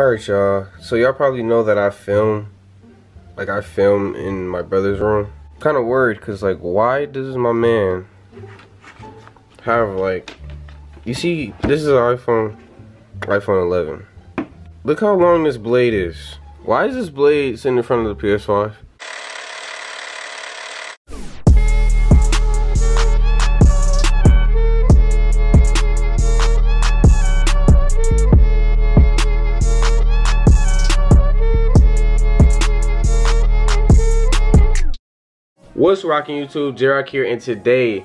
Alright y'all, so y'all probably know that I film, like I film in my brother's room. Kind of worried cause like why does my man have like, you see this is an iPhone, iPhone 11. Look how long this blade is. Why is this blade sitting in front of the PS5? What's rocking YouTube? JayRock here and today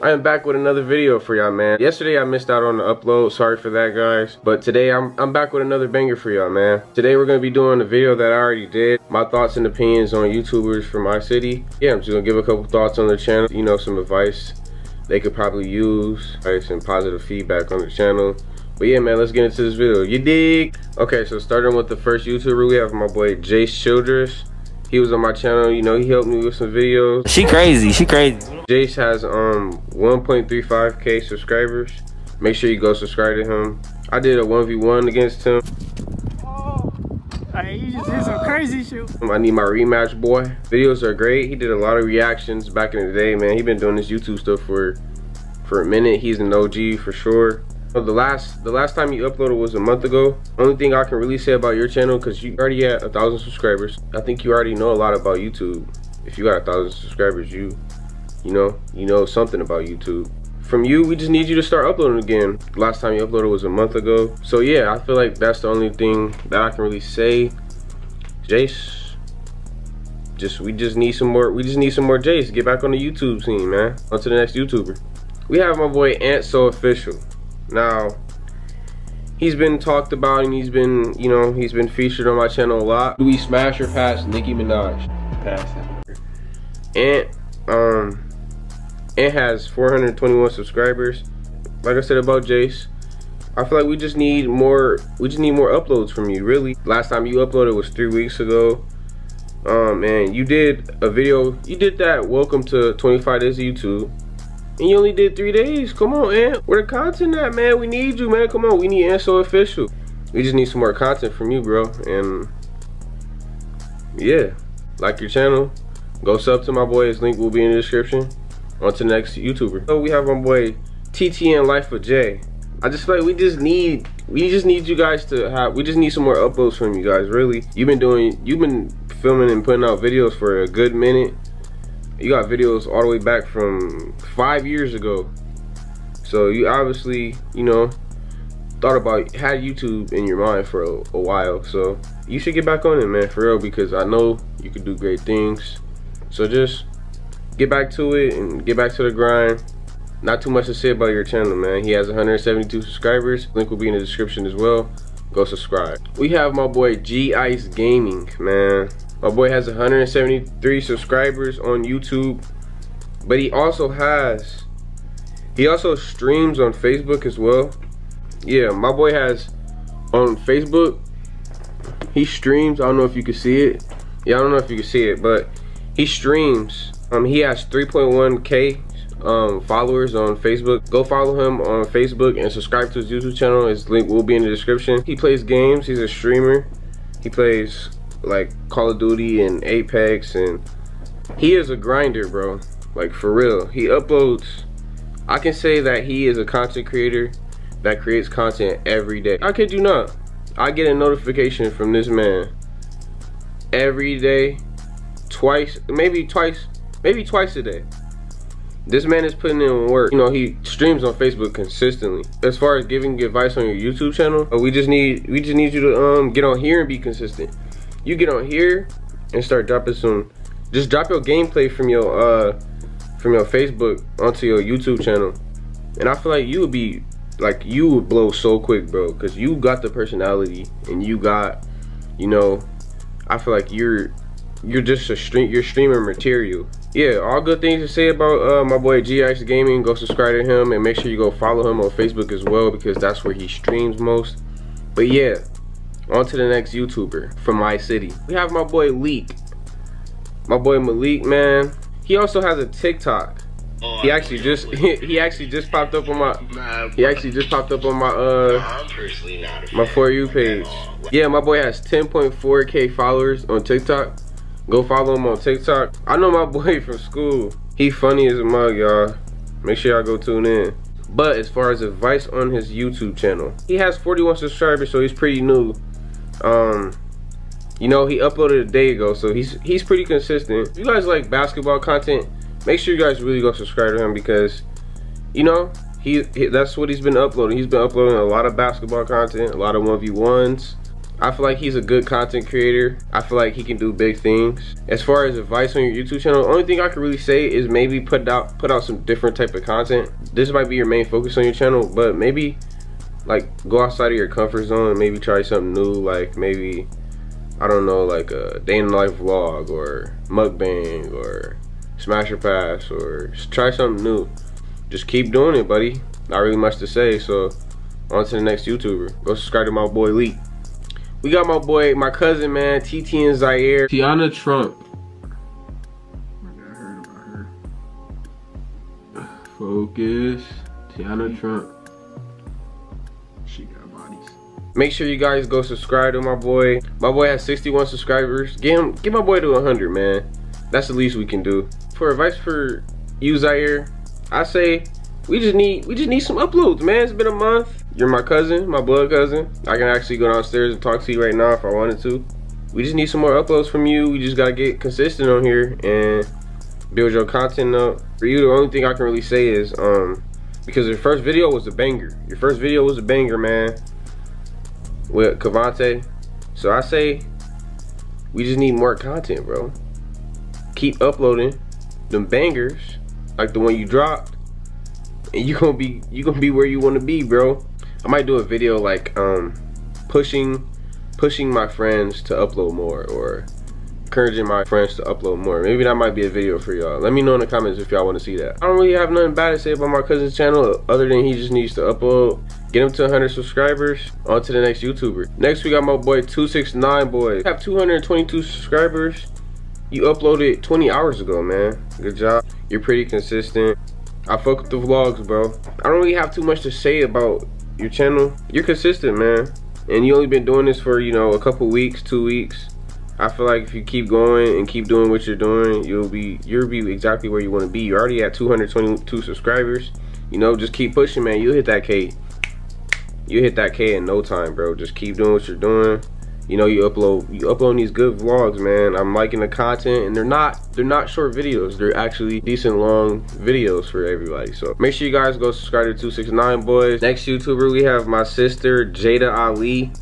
I am back with another video for y'all man. Yesterday I missed out on the upload, sorry for that guys. But today I'm, I'm back with another banger for y'all man. Today we're gonna be doing a video that I already did. My thoughts and opinions on YouTubers from my city. Yeah, I'm just gonna give a couple thoughts on the channel. You know, some advice they could probably use. Some positive feedback on the channel. But yeah, man, let's get into this video. You dig? Okay, so starting with the first YouTuber, we have my boy Jace Childress. He was on my channel, you know, he helped me with some videos. She crazy, she crazy. Jace has um 1.35k subscribers. Make sure you go subscribe to him. I did a 1v1 against him. Oh, hey, you just did some crazy shit. I need my rematch, boy. Videos are great. He did a lot of reactions back in the day, man. He been doing this YouTube stuff for for a minute. He's an OG for sure. The last the last time you uploaded was a month ago. Only thing I can really say about your channel, because you already had a thousand subscribers. I think you already know a lot about YouTube. If you got a thousand subscribers, you you know, you know something about YouTube. From you, we just need you to start uploading again. Last time you uploaded was a month ago. So yeah, I feel like that's the only thing that I can really say. Jace, just we just need some more. We just need some more Jace. Get back on the YouTube scene, man. On to the next YouTuber. We have my boy Ant So Official. Now, he's been talked about and he's been, you know, he's been featured on my channel a lot. Do we smash or pass Nicki Minaj? Pass. And, um, it has 421 subscribers. Like I said about Jace, I feel like we just need more, we just need more uploads from you, really. Last time you uploaded was three weeks ago. Um, and you did a video, you did that welcome to 25 days of YouTube and you only did three days. Come on, man. Where the content at, man? We need you, man. Come on. We need Ant So Official. We just need some more content from you, bro. And yeah, like your channel. Go sub to my boy. His link will be in the description. On to the next YouTuber. So we have my boy TTN Life of Jay. I just feel like we just need we just need you guys to have we just need some more uploads from you guys really you've been doing you've been filming and putting out videos for a good minute you got videos all the way back from five years ago. So you obviously, you know, thought about had YouTube in your mind for a, a, while. So you should get back on it, man, for real, because I know you can do great things. So just get back to it and get back to the grind. Not too much to say about your channel, man. He has 172 subscribers. Link will be in the description as well. Go subscribe. We have my boy G Ice Gaming, man. My boy has 173 subscribers on YouTube, but he also has, he also streams on Facebook as well. Yeah, my boy has on Facebook, he streams. I don't know if you can see it. Yeah, I don't know if you can see it, but he streams. Um, he has 3.1k um, followers on Facebook. Go follow him on Facebook and subscribe to his YouTube channel. His link will be in the description. He plays games. He's a streamer. He plays like Call of Duty and Apex and he is a grinder, bro. Like for real. He uploads I can say that he is a content creator that creates content every day. I kid you not. I get a notification from this man every day, twice, maybe twice, maybe twice a day. This man is putting in work. You know, he streams on Facebook consistently. As far as giving advice on your YouTube channel, we just need we just need you to um get on here and be consistent you get on here and start dropping some just drop your gameplay from your uh from your Facebook onto your YouTube channel. And I feel like you would be like you would blow so quick, bro, cuz you got the personality and you got you know, I feel like you're you're just a stream you're streamer material. Yeah, all good things to say about uh, my boy G Ice Gaming. Go subscribe to him and make sure you go follow him on Facebook as well because that's where he streams most. But yeah, on to the next YouTuber from my city. We have my boy Leek. My boy Malik, man. He also has a TikTok. He actually just he actually just popped up on my he actually just popped up on my uh my for you page. Yeah, my boy has 10.4k followers on TikTok. Go follow him on TikTok. I know my boy from school. He funny as a mug, y'all. Make sure y'all go tune in. But as far as advice on his YouTube channel, he has 41 subscribers, so he's pretty new. Um, you know, he uploaded a day ago, so he's he's pretty consistent. If you guys like basketball content, make sure you guys really go subscribe to him because, you know, he, he that's what he's been uploading. He's been uploading a lot of basketball content, a lot of 1v1s. I feel like he's a good content creator. I feel like he can do big things. As far as advice on your YouTube channel, the only thing I can really say is maybe put out put out some different type of content. This might be your main focus on your channel, but maybe like go outside of your comfort zone and maybe try something new, like maybe I don't know, like a day in the life vlog or mukbang or smash or pass or try something new. Just keep doing it, buddy. Not really much to say, so on to the next YouTuber. Go subscribe to my boy Lee. We got my boy, my cousin, man, TTN Zahir. Tiana Trump. Focus. Tiana Trump. Make sure you guys go subscribe to my boy. My boy has 61 subscribers. Get him, get my boy to 100, man. That's the least we can do. For advice for you, Zahir, I say we just need we just need some uploads, man. It's been a month. You're my cousin, my blood cousin. I can actually go downstairs and talk to you right now if I wanted to. We just need some more uploads from you. We just gotta get consistent on here and build your content up. For you, the only thing I can really say is um because your first video was a banger. Your first video was a banger, man. With Cavante. So I say we just need more content, bro. Keep uploading them bangers like the one you dropped and you gonna be you gonna be where you want to be bro i might do a video like um pushing pushing my friends to upload more or encouraging my friends to upload more. Maybe that might be a video for y'all. Let me know in the comments if y'all want to see that. I don't really have nothing bad to say about my cousin's channel other than he just needs to upload get him to 100 subscribers on to the next youtuber. Next we got my boy 269 boy. Have 222 subscribers. You uploaded 20 hours ago man. Good job. You're pretty consistent. I fuck with the vlogs, bro. I don't really have too much to say about your channel. You're consistent, man. And you only been doing this for, you know, a couple weeks, two weeks. I feel like if you keep going and keep doing what you're doing, you'll be you'll be exactly where you want to be. You're already at 222 subscribers. You know, just keep pushing, man. You'll hit that K. You hit that K in no time, bro. Just keep doing what you're doing you know you upload you upload these good vlogs man i'm liking the content and they're not they're not short videos they're actually decent long videos for everybody so make sure you guys go subscribe to 269 boyz next youtuber we have my sister jada ali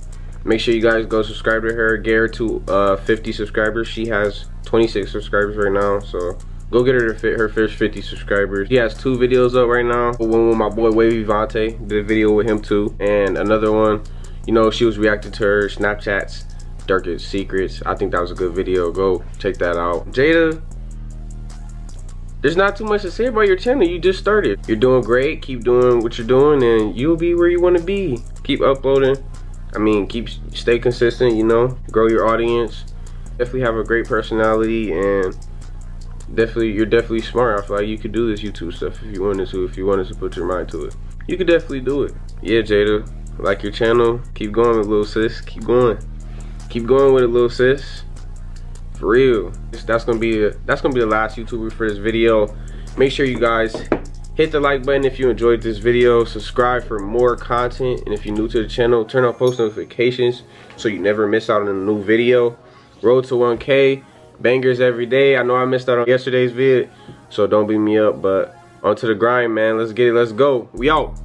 make sure you guys go subscribe to her get her to uh 50 subscribers she has 26 subscribers right now so Go get her to fit her first 50 subscribers. He has two videos up right now. One with my boy Wavy Vante, did a video with him too. And another one you know, she was reacting to her Snapchats, darkest secrets. I think that was a good video. Go check that out. Jada, there's not too much to say about your channel. You just started. You're doing great. Keep doing what you're doing and you'll be where you want to be. Keep uploading. I mean, keep stay consistent, you know, grow your audience. Definitely have a great personality and definitely you're definitely smart. I feel like you could do this YouTube stuff if you wanted to, if you wanted to put your mind to it. You could definitely do it. Yeah, Jada, like your channel. Keep going with little sis. Keep going. Keep going with it, little sis. For real. That's gonna be a, that's gonna be the last YouTuber for this video. Make sure you guys hit the like button if you enjoyed this video. Subscribe for more content. And if you're new to the channel, turn on post notifications so you never miss out on a new video. Road to 1K. Bangers every day. I know I missed out on yesterday's vid. So don't beat me up. But onto the grind, man. Let's get it. Let's go. We out.